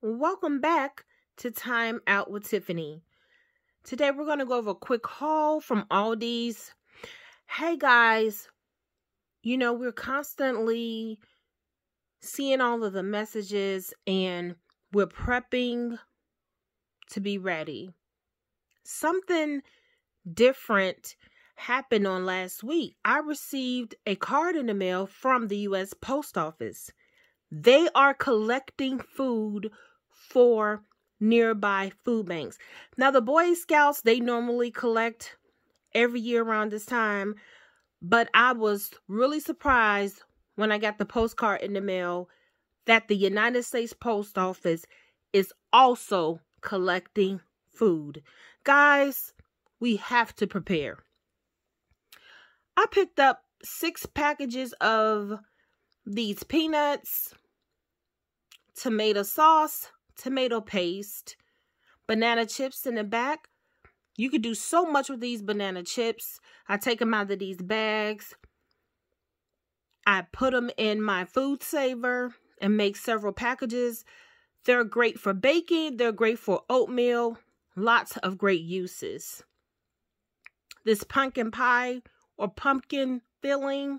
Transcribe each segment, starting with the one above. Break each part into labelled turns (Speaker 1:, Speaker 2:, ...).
Speaker 1: Welcome back to Timeout with Tiffany. Today we're going to go over a quick haul from Aldi's. Hey guys, you know, we're constantly seeing all of the messages and we're prepping to be ready. Something different happened on last week. I received a card in the mail from the U.S. Post Office. They are collecting food for nearby food banks. Now, the Boy Scouts, they normally collect every year around this time, but I was really surprised when I got the postcard in the mail that the United States Post Office is also collecting food. Guys, we have to prepare. I picked up six packages of these peanuts, tomato sauce, tomato paste, banana chips in the back. You could do so much with these banana chips. I take them out of these bags. I put them in my food saver and make several packages. They're great for baking. They're great for oatmeal. Lots of great uses. This pumpkin pie or pumpkin filling.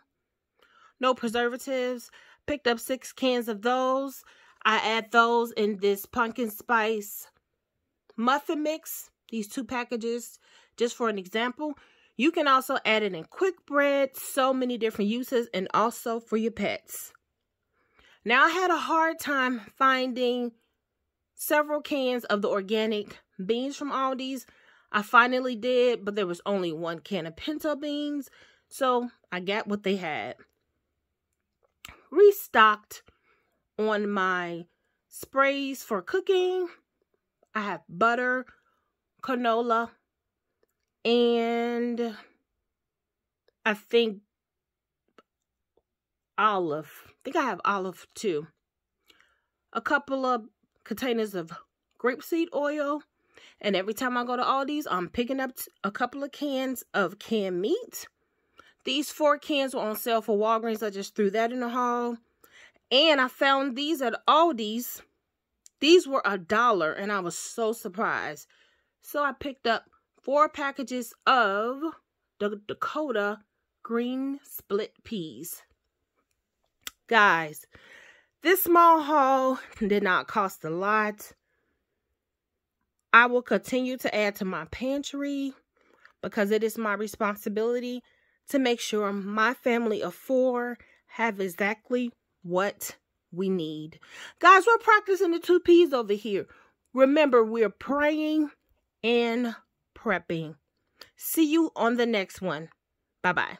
Speaker 1: No preservatives. Picked up six cans of those. I add those in this pumpkin spice muffin mix, these two packages, just for an example. You can also add it in quick bread, so many different uses, and also for your pets. Now, I had a hard time finding several cans of the organic beans from Aldi's. I finally did, but there was only one can of pinto beans, so I got what they had. Restocked on my sprays for cooking. I have butter, canola, and I think olive. I think I have olive too. A couple of containers of grapeseed oil. And every time I go to Aldi's, I'm picking up a couple of cans of canned meat. These four cans were on sale for Walgreens. I just threw that in the haul. And I found these at Aldi's. These were a dollar and I was so surprised. So I picked up four packages of the Dakota green split peas. Guys, this small haul did not cost a lot. I will continue to add to my pantry because it is my responsibility to make sure my family of four have exactly what we need. Guys, we're practicing the two P's over here. Remember, we're praying and prepping. See you on the next one. Bye-bye.